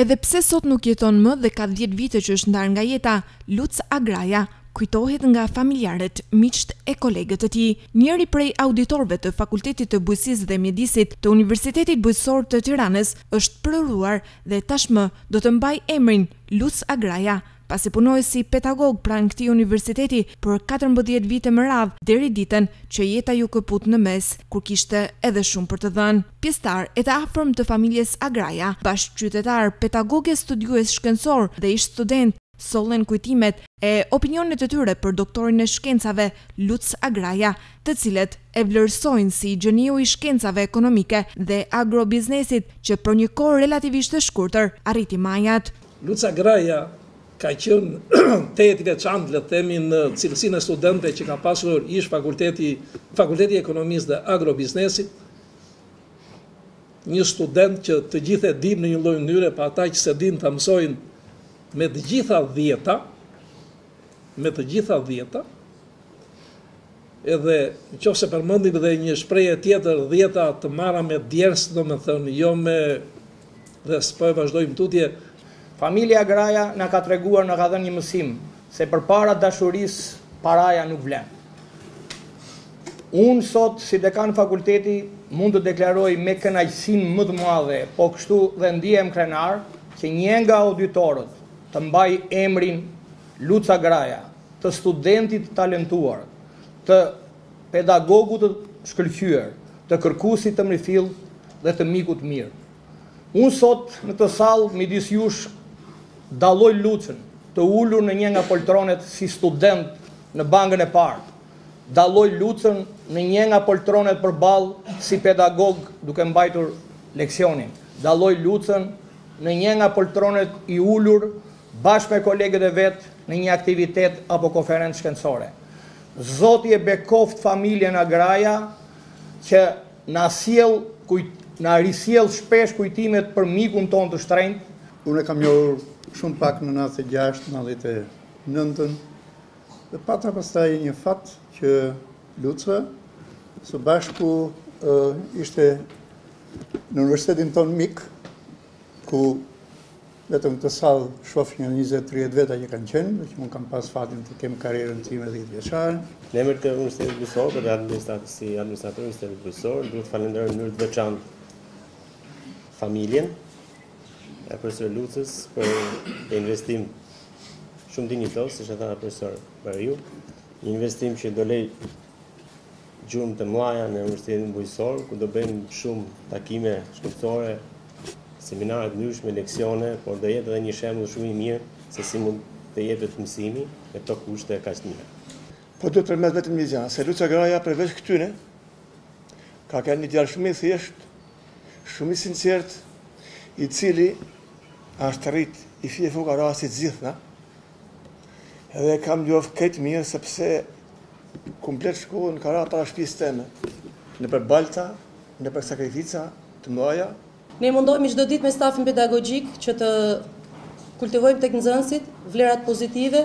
Edhe pse sot nuk jeton më dhe ka 10 vite që është ndarë nga jeta, Luc Agraja kujtohet nga familjarët, miqtë e kolegët e tij. Njëri prej auditorëve të Fakultetit të Bujqësisë dhe Mjedisit të Universitetit Bujqësor të Tiranës është përuruar dhe tashmë do të mbajë emrin Luc Agraja pasi punoi si pedagog pranë këtij universiteti për katërmbëdhjetë vite me radhë deri ditën që jeta iu këput në mes kur kishte edhe shumë për të dhënë. Pjesëtarë e të afërm të familjes Agraja, bashkëqytetarë, pedagogë e studiues shkencorë dhe ish studentë sollen kujtimet e opinionet e tyre për doktorin e shkencave Luc Agraja, të cilët e vlerësojnë si gjeniu i shkencave ekonomike dhe agrobiznesit që për një kohë relativisht të shkurtër arriti majat. Luc Agraja ka qenë tejet i veçantë, le të themi, në cilësinë e studentëve që ka pasur ish fakulteti, Fakulteti i Ekonomisë dhe Agrobiznesit, një student që të gjithë e dimë në një lloj mënyre, po ata që s'e dinë ta mësojnë me të gjitha dhjeta, me të gjitha dhjeta, Edhe në qoftë se përmendim dhe një shprehje tjetër, dhjeta të marra me djersë, domethënë jo me dhe s'po e vazhdojmë tutje. Familja Agraja na ka treguar, na ka dhënë një mësim, se përpara dashurisë paraja nuk vlen. Unë sot si dekan fakulteti mund të deklaroj me kënaqësinë më të madhe, po kështu dhe ndihem krenar që një nga auditorët të mbajë emrin Luc Agraja, të studentit të talentuar, të pedagogut të shkëlqyer, të kërkuesit të mirëfilltë dhe të mikut të mirë. Unë sot në këtë sallë midis jush dalloj Lucën, të ulur në një nga poltronet si student në bankën e parë, dalloj Lucën në një nga poltronet përballë si pedagog duke mbajtur leksionin, dalloj Lucën në një nga poltronet i ulur Bashkë me kolegët e vet në një aktivitet apo konferencë shkencore. Zoti e bekoftë familjen Agraja që na sjell kujt na risjell shpesh kujtimet për mikun tonë të shtrenjtë, Unë e kam njohur shumë pak në nëntëdhjetë e gjashtë, nëntëdhjetë e nëntën dhe pata pastaj një fat që Luca së bashku ishte në universitetin tonë mik ku Vetëm në këtë sallë shoh nja njëzet tridhjetë veta që kanë qenë, dhe që unë kam pas fatin të kem karrierën time dhjetëvjeçare. Në emër të Universitetit Bujqësor dhe administratës si administrator i Universitetit Bujqësor, duhet të falenderoj në mënyrë të veçantë familjen e profesor Lucës për këtë investim shumë dinjitos, siç e tha profesor Bariu, një investim që do lejë gjurmë të mëdha në Universitetin Bujqësor, ku do bëjmë shumë takime shkencore, seminare të ndryshme, leksione, por do jetë edhe një shembull shumë i mirë se si mund të jepet mësimi me këto kushte kaq të mira. Po do të përmend vetëm një gjë, se Luc Agraja përveç këtyre ka kanë një djalë shumë i thjeshtë, shumë i sinqertë, i cili është rrit i fije fukara si të gjithë na, Edhe e kam njoftë këtë mirë sepse komplet shkollën ka ra para shtëpisë teme, nëpër balta, nëpër sakrifica të mëdhaja. Ne mundohemi çdo ditë me stafin pedagogjik që të kultivojmë tek nxënësit vlerat pozitive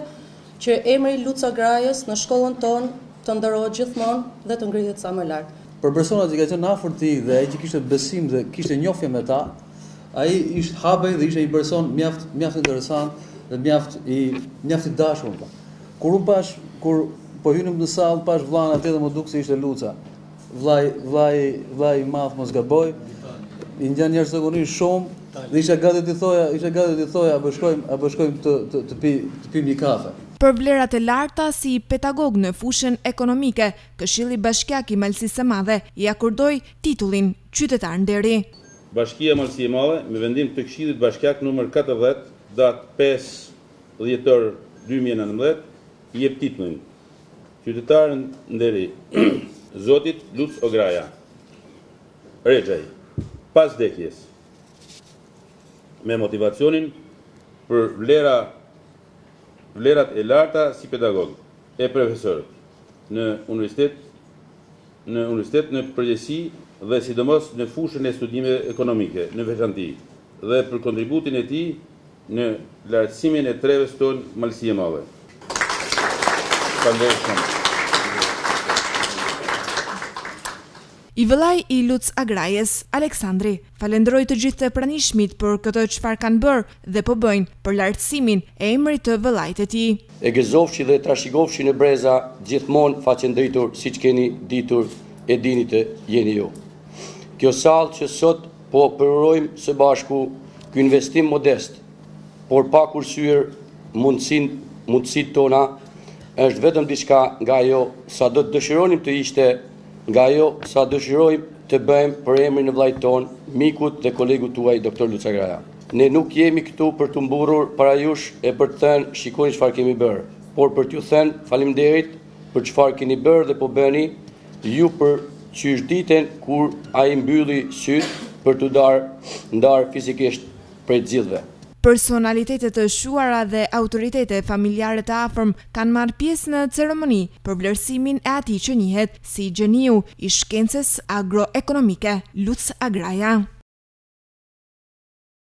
që emri i Luc Agrajës në shkollën tonë të nderohet gjithmonë dhe të ngrihet sa më lart. Për personat që ka qenë afër tij dhe ai që kishte besim dhe kishte njohje me ta, Ai ishte, hapej dhe ishte një person mjaft mjaft interesant dhe mjaft i mjaft i dashur. Kur un pash kur po hynim në sallë, pash vllanë atje dhe m'u duk se ishte Luca. Vllai vllai vllai i madh mos gaboj. I ngjan jashtëzakonisht shumë dhe isha gati t'i thoja, isha gati t'i thoja a po shkojmë, a po shkojmë të të të pi të pimë një kafe. Për vlerat e larta si pedagog në fushën ekonomike, Këshilli Bashkiak i Malësisë së Madhe i akordoi titullin Qytetar Nderi. Bashkia Malësi e Madhe, me vendim të Këshillit Bashkiak numër katërdhjetë, datë pesë dhjetor dy mijë e nëntëmbëdhjetë, i jep titullin Qytetar Nderi zotit Luc Agraja Rexhaj, pas vdekjes, me motivacionin për vlera vlerat e larta si pedagog e profesor në Universitet në universitet në përgjithësi dhe sidomos në fushën e studimeve ekonomike në veçanti dhe për kontributin e tij në lartësimin e trevës tonë Malësi e Madhe. Faleminderit shumë. I vëllai i Luc Agrajës, Aleksandri, falënderoi të gjithë të pranishmit për këtë çfarë kanë bërë, dhe po bëjnë për lartësimin e emrit të vëllait të tij. E gëzofshi dhe e trashigofshi në breza gjithmonë faqendritur siç keni ditur e dini të jeni ju. Kjo sallë që sot po përurojmë së bashku, ky investim modest, por pa kursyer mundësinë, mundësitë tona, është vetëm diçka nga ajo sa do të dëshironim të ishte, nga ajo sa dëshirojmë të bëjmë për emrin e vëllait tonë, mikut dhe kolegut tuaj doktor Luc Agraja. Ne nuk jemi këtu për t'u mburrur para jush e për të thënë shikoni çfarë kemi bërë, por për t'ju thënë faleminderit për çfarë keni bërë dhe po bëni ju për qysh ditën kur ai mbylli sytë për t'u darë ndarë fizikisht prej t'gjithëve. Personalitete të shquara dhe autoritete familjare të afërm kanë marrë pjesë në ceremoni për vlerësimin e atij që njihet si gjeniu i shkencës agro-ekonomike, Luc Agraja.